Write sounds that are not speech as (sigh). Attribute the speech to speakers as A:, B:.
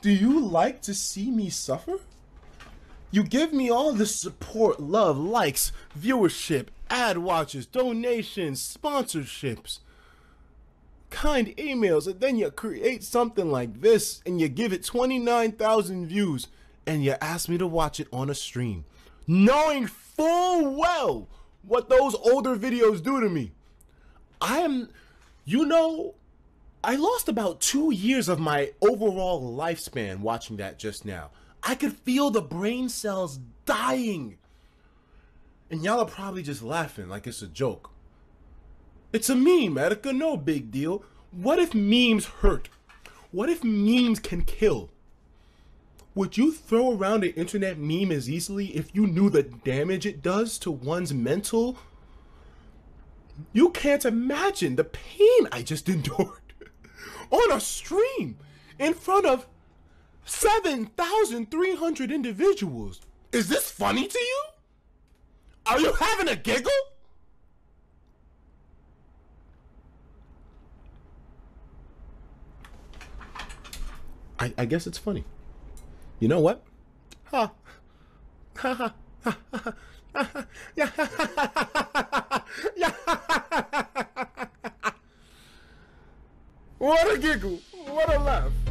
A: Do you like to see me suffer? You give me all the support, love, likes, viewership, ad watches, donations, sponsorships, kind emails, and then you create something like this and you give it 29,000 views and you ask me to watch it on a stream, knowing full well what those older videos do to me. I am, you know, I lost about two years of my overall lifespan watching that just now. I could feel the brain cells dying. And y'all are probably just laughing like it's a joke. It's a meme, Etika, no big deal. What if memes hurt? What if memes can kill? Would you throw around an internet meme as easily if you knew the damage it does to one's mental? You can't imagine the pain I just (laughs) endured on a stream in front of 7,300 individuals. Is this funny to you? Are you having a giggle? I, I guess it's funny. You know what? Ha. Ha ha. Ha ha. Ha Yeah. What a giggle. What a laugh.